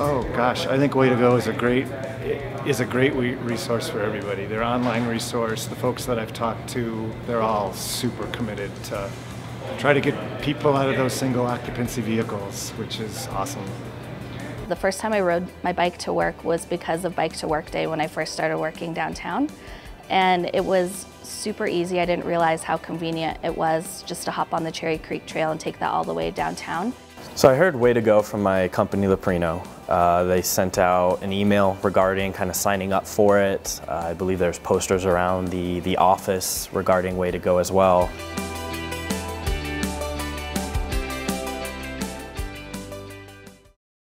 Oh gosh, I think Way to Go is a great is a great resource for everybody. Their online resource, the folks that I've talked to, they're all super committed to try to get people out of those single occupancy vehicles, which is awesome. The first time I rode my bike to work was because of Bike to Work Day when I first started working downtown. And it was super easy. I didn't realize how convenient it was just to hop on the Cherry Creek Trail and take that all the way downtown. So I heard Way to Go from my company Leprino. Uh, they sent out an email regarding kind of signing up for it. Uh, I believe there's posters around the, the office regarding Way to Go as well.